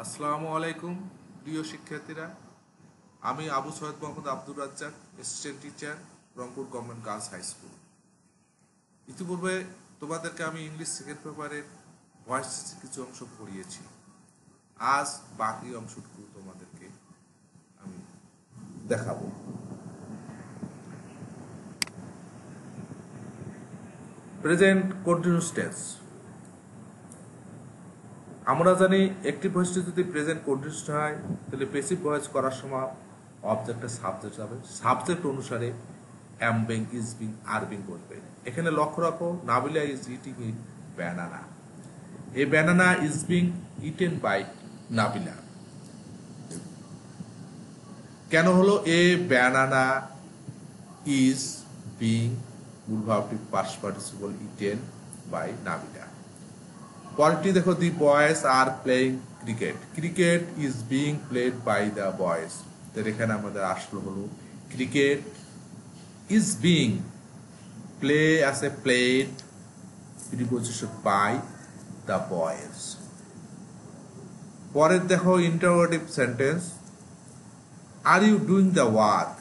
আসসালামু আলাইকুম, প্রিয় শিক্ষার্থীরা। আমি Abu Syed Mohammad Abdur Razzak assistant teacher Rangpur government girls high school ইতিপূর্বে তোমাদেরকে আমি ইংলিশ সেকেন্ড পেপারের ভয়েস কিছু অংশ পড়িয়েছি। আজ বাকি অংশটুকু তোমাদেরকে আমি দেখাবো। প্রেজেন্ট কন্টিনিউস টেন্স আমরা জানি একটি ভয়েসটি যদি প্রেজেন্ট কন্টিনিউস হয়, তাহলে পেসিভ ভয়েস করার সময় অবজেক্টের সাবজেক্ট হবে। সাবজেক্ট অনুসারে am being is being are being করবে। এখানে লক্ষ্য রাখো Nabila is eating it banana a banana is being eaten by Nabila কেন হলো? এ ব্যানানা ইজ বিং মূল ভাবটি past participle eaten by Nabila পরেরটি দেখো the boys are playing cricket cricket is being played by the boys তো এখানে আমাদের আসলো হলো cricket is being play as a played preposition by the boys পরের দেখো interrogative sentence are you doing the work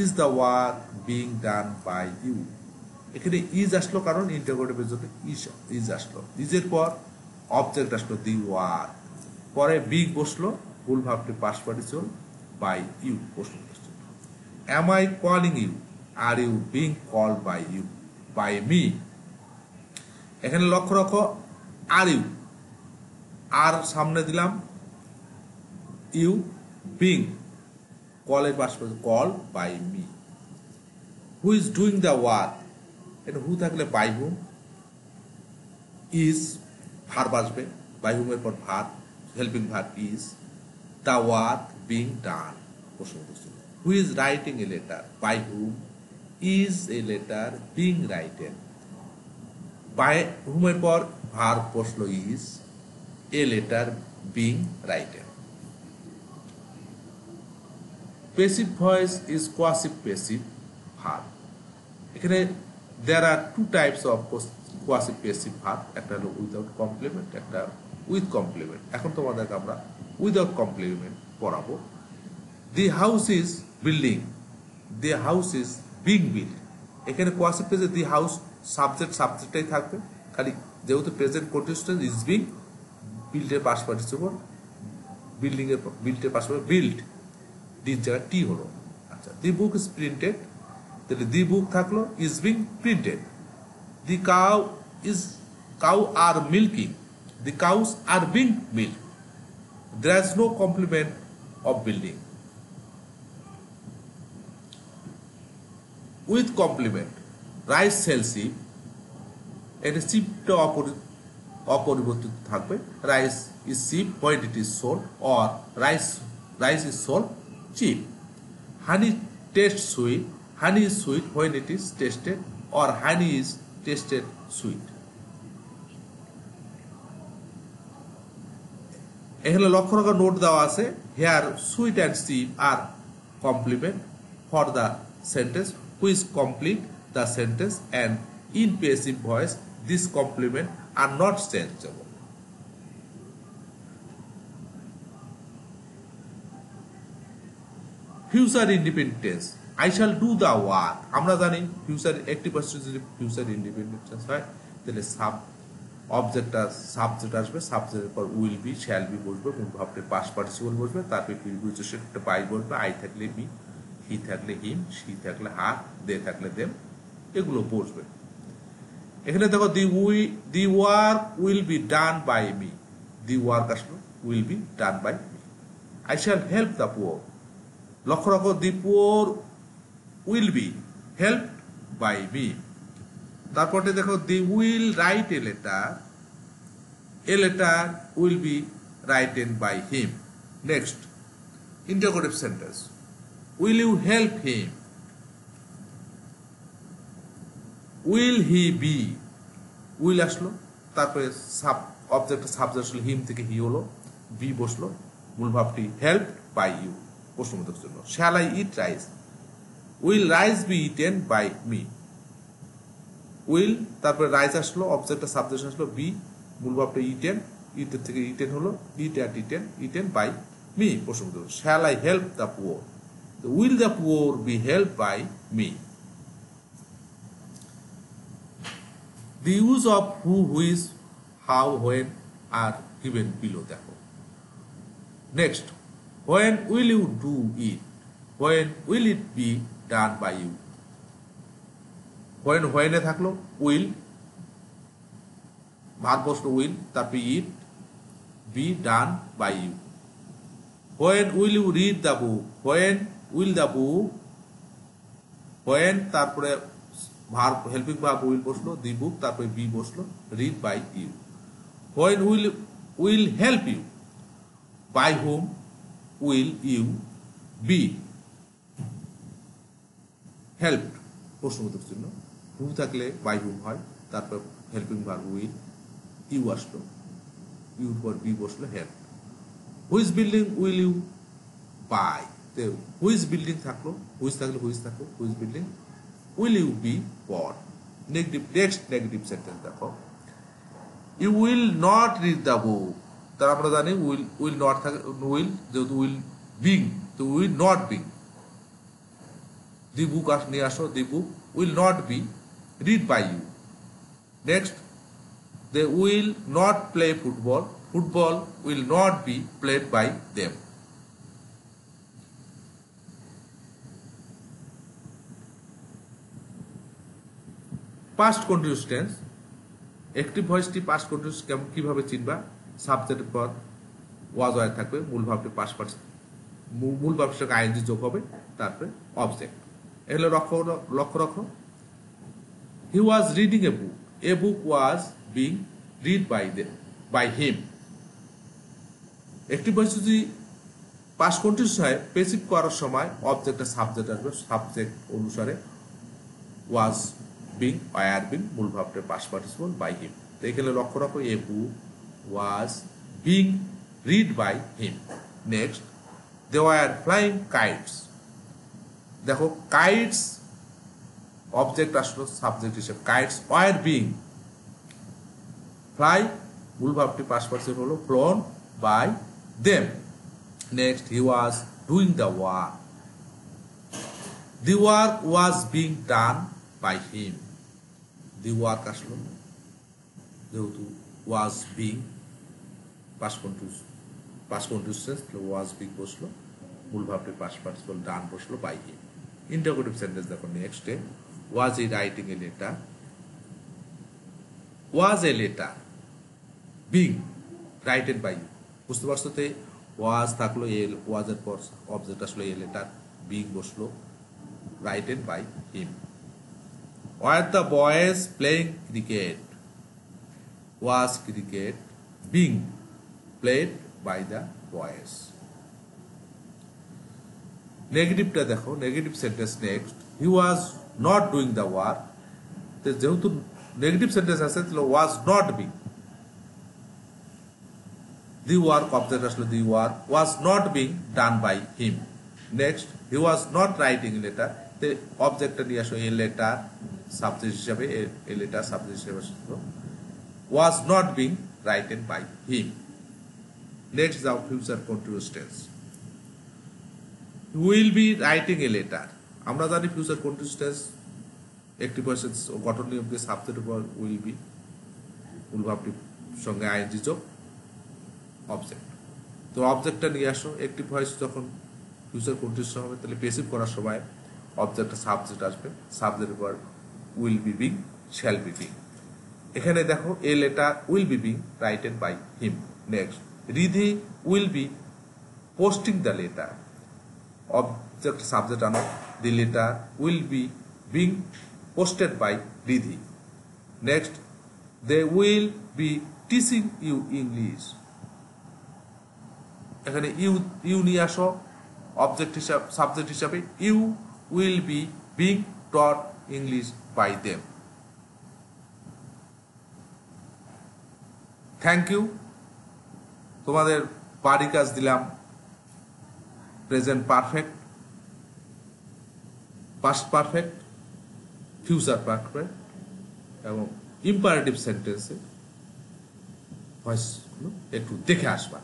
is the work being done by you এখানে is আসলো কারণ ইন্টারোগেটিভের জন্য ইজ ইজ আসলো। ইজের পর অবজেক্ট আসলো দি ওয়ার পরে বিগ বসল, ভুল ভাবটি পাশ চল বাই ইউ প্রশ্ন am I calling you are you being call by you by me এখানে লক্ষ্য রাখো আর ইউ আর সামনে দিলাম ইউ বিং কলের পাশ call by me who is doing the work এটা হু থাকলে বাই হুম ইজ ভার বাসবে বাই হুমের পর verb, helping verb is the work being done প্রশ্ন who is writing a letter by whom is a letter being written by whom পর verb প্রশ্ন is a letter being written passive voice is quasi passive verb. এখানে there are two types of quasi passive verb একটা হলো without complement একটা with complement এখন তোমাদেরকে আমরা without complement পড়াবো। The house is building the house is being build এখানে coercive পেজে দি হাউস সাবজেক্ট সাবজেক্টটাই থাকবে। খালি যেহেতু প্রেজেন্ট কন্টিনিউস ইজ বিং বিল্ডের পাশ পার্টিসিপল বিল্ডিং এর বিল্ডের পাশ বিল্ড ডির জায়গায় টি হলো। আচ্ছা দি বুক ইজ প্রিন্টেড তাহলে দি বুক থাকল is being printed the cow is cow are milking The cows are being milk there is no complement of building with complement rice sells sheep এর শিপটা অপরিবর্তিত থাকবে rice is cheap when it is sold or rice rice is sold cheap honey taste sweet honey is sweet when it is tasted or honey is tasted sweet. এখানে লক্ষ্য রাখার note দেওয়া আছে here sweet and cheap are complement for the sentence which complete the sentence and in passive voice this complement are not changeable future independence I shall do the work আমরা জানি future একটি percent যদি future independence হয়, তাহলে sub অবজেক্টটা subject আসবে সাবজেক্টের পর will be shall be বসবে ভাবতে পাস পার্টিসিপল বসবে তারপর একটা বাই বসবে আই থাকলে মি হি থাকলে হিম সি থাকলে হার দে থাকলে দেম এগুলো বসবে। এখানে দেখো the we the work will be done by me the work আসলো will be done by me I shall help the poor লক্ষ্য রাখো the poor will be help by me তারপরে দেখো the will write a letter a letter will be written by him next interrogative sentence will you help him will he be will আসলো। তারপরে সাব object subject আসলো him থেকে হি হলো। B বসল। মূল ভাবটি হেল্প বাই ইউ প্রশ্নবোধক জন্য। Shall I eat rice will rice be eaten by me will তারপরে রাইস আসলো অবজেক্টটা সাবজেক্ট আসলো বি মূল ভাবটা ইটেন ইটের থেকে ইটেন হলো eat ate eaten eaten by me প্রশ্ন shall I help the poor will the poor be help by me The use of who, which, how, when are given below দেখো। Next when will you do it? When will it be done by you when হোয়েনে থাকল? Will ভাত বস্তু will তারপরে it be done by you when will you read the book when will the book when তারপরে ভার helping verb will বসল দি book তারপরে be বসল read by you when will will help you by whom will you be help প্রশ্নবোধক চিহ্ন who থাকলে by whom হয়? তারপর হেল্পিং ভার্ব উইল ইউ আসলো ইউর পর বি বসল help whose building will you by whose building থাকল whose থাকলে হুইজ থাকল whose building will you be born? Negative next negative sentence দেখো you will not read the book. তার আমরা জানি উইল উইল নট থাকে উইল যেহেতু উইল বিং তো will not be the book আস, নিয়ে আসো the book, will not be read by you. Next, they will not play football football will not be played by them. Past continuous tense একটি ভয়েসটি past continuous কেমন কীভাবে চিনবা? সাবজেক্টের পর was were থাকবে, মূল ভাবটি পাস পাস মূল ভাবের সঙ্গে আইনজি যোগ হবে, তারপরে অবজেক্ট এগুলো লক্ষ্য লক্ষ্য রাখো he was reading a book a book was being read by they by him একটি ভয়েস যদি পাস কন্টিনিউস হয় পেসিভ করার সময় অবজেক্টের সাবজেক্ট আসবে। সাবজেক্ট অনুসারে ওয়াজ বিং ওয়ার বিং মূল ভাবটা পাস পার্টিসিপল বাই হিম তো এখানে লক্ষ্য রাখো a book was being read by him next they were flying kites দেখো কাইটস অবজেক্ট আসলো সাবজেক্ট হিসেবে। কাইটস ওয়ার বিং ফ্লাই মূল ভাবটি পাস পার্টিসিপল হলো flown by them next he was doing the work the work was being done by him the work আসলো। যেহেতু was being past continuous past continuous was being বসল। মূল ভাবটি past participle ডান বসল by him interrogative sentence দেখো নেক্সটে was he writing a letter was a letter being writed by বুঝতে পারছ তো? ওয়াজ থাকল এ ওয়াজের পর অবজেক্ট আসলো এ লেটার বিং বসল writed by him Were the boys playing cricket? Was cricket being played by the boys? নেগেটিভটা দেখো negative sentence next he was not doing the work যেহেতু নেগেটিভ সেন্টেন্স আছে, তাহলে was not be the work object আসলে the work was not being done by him next he was not writing letter অবজেক্টটা নিয়ে আসো a letter subject হিসাবে, a letter subject হিসাবে was not being written by him next যাও future continuous tense will be writing a letter আমরা জানি future continuous একটি percent গঠন নিয়মকে সাবজেক্টের উপর উইল বি মূল ভাবটির সঙ্গে আইনজি যোগ অবজেক্ট তো অবজেক্টটা নিয়ে আসো, একটি ভয়েস যখন ফিউচার কন্টিনিউস হবে, তাহলে পেসিভ করার সময় অবজেক্টটা সাবজেক্ট আসবে সাবজেক্টের পর will be being shall be being এখানে দেখো a letter will be being writed by him next Riddhi will be posting the letter object subject আনো the letter will be being posted by Riddhi next they will be teaching you English এখানে you you নিয়ে আসো object হিসাব subject হিসাবে you will be being taught English by them thank you তোমাদের বাড়ি কাজ দিলাম। Present perfect past perfect future perfect এবং ইম্পারেটিভ সেন্টেন্সে ভয়েসগুলো একটু দেখে আসবা।